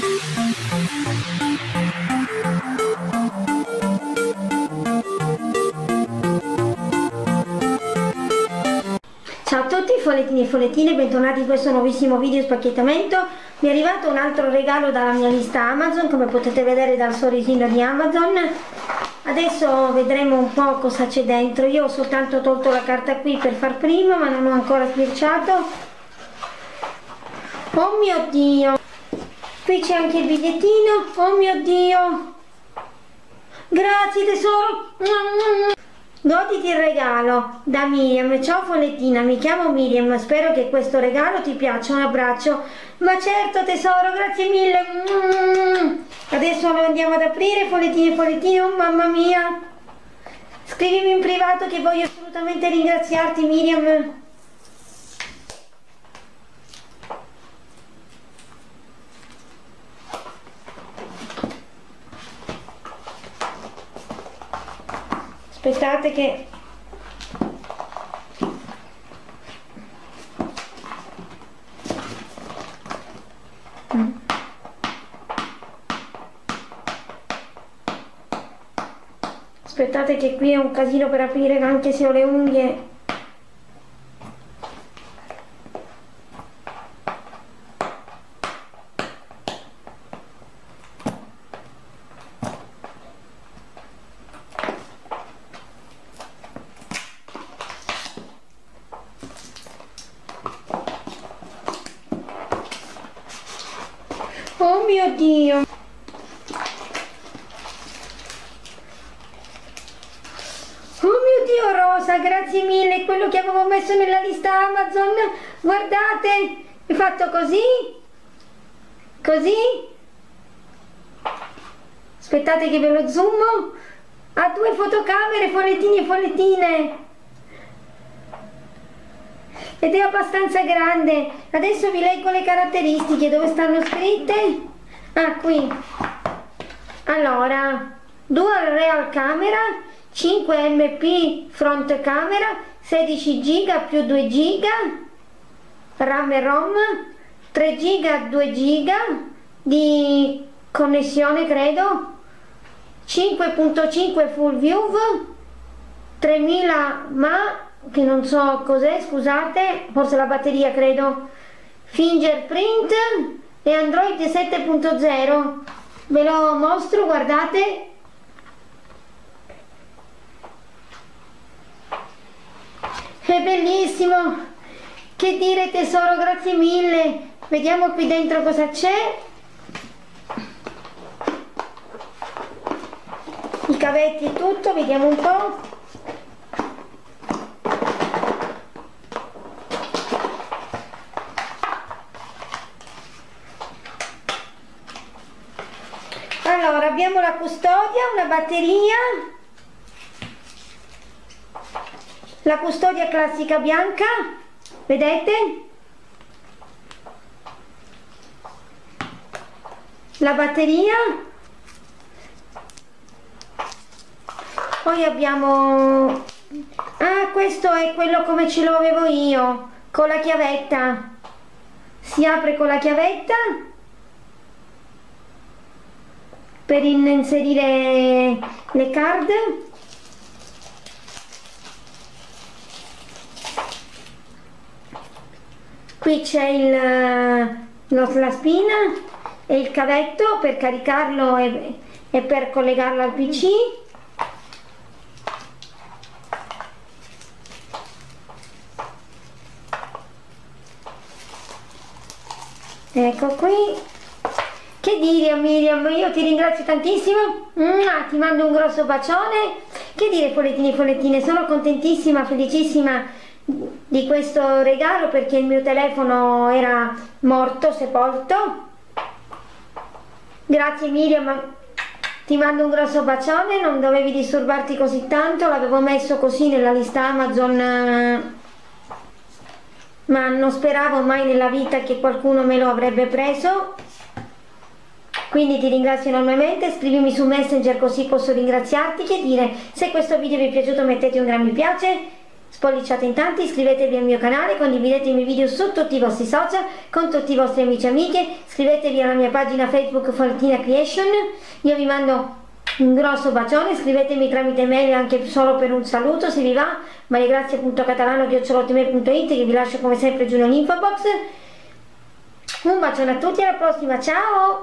Ciao a tutti follettini e follettine, bentornati in questo nuovissimo video spacchettamento. Mi è arrivato un altro regalo dalla mia lista Amazon, come potete vedere dal sorrisino di Amazon. Adesso vedremo un po' cosa c'è dentro. Io ho soltanto tolto la carta qui per far prima, ma non ho ancora sbirciato. Oh mio Dio! Qui c'è anche il bigliettino. Oh mio Dio! Grazie tesoro! Goditi il regalo da Miriam. Ciao Follettina, mi chiamo Miriam. Spero che questo regalo ti piaccia. Un abbraccio. Ma certo tesoro, grazie mille. Adesso lo andiamo ad aprire, Follettine Follettine. Oh, mamma mia. Scrivimi in privato che voglio assolutamente ringraziarti Miriam. Aspettate che aspettate che qui è un casino per aprire anche se ho le unghie Oh mio Dio! Oh mio Dio Rosa, grazie mille, quello che avevo messo nella lista Amazon, guardate, è fatto così, così, aspettate che ve lo zoom, ha due fotocamere, follettini e follettine, ed è abbastanza grande. Adesso vi leggo le caratteristiche dove stanno scritte ah qui. Allora dual real camera 5 mp front camera 16 giga più 2 giga ram e rom 3 giga 2 giga di connessione credo 5.5 full view 3000 ma che non so cos'è, scusate, forse la batteria credo, fingerprint e Android 7.0, ve lo mostro, guardate, è bellissimo, che dire tesoro, grazie mille, vediamo qui dentro cosa c'è, i cavetti e tutto, vediamo un po'. Allora abbiamo la custodia una batteria. La custodia classica bianca vedete? La batteria. Poi abbiamo ah questo è quello come ce lo avevo io con la chiavetta. Si apre con la chiavetta per inserire le card? Qui c'è la spina e il cavetto per caricarlo e, e per collegarlo al pc ecco qui che dire Miriam, io ti ringrazio tantissimo, Mua, ti mando un grosso bacione. Che dire follettini e follettine, sono contentissima, felicissima di questo regalo perché il mio telefono era morto, sepolto. Grazie Miriam, ti mando un grosso bacione, non dovevi disturbarti così tanto, l'avevo messo così nella lista Amazon ma non speravo mai nella vita che qualcuno me lo avrebbe preso quindi ti ringrazio enormemente, scrivimi su Messenger così posso ringraziarti, che dire, se questo video vi è piaciuto mettete un gran mi piace, spolliciate in tanti, iscrivetevi al mio canale, condividete i miei video su tutti i vostri social, con tutti i vostri amici e amiche, iscrivetevi alla mia pagina Facebook Fortina Creation, io vi mando un grosso bacione, scrivetemi tramite mail anche solo per un saluto se vi va, mariegrazia.catalano.it che vi lascio come sempre giù nell'info box. Un bacione a tutti, alla prossima, ciao!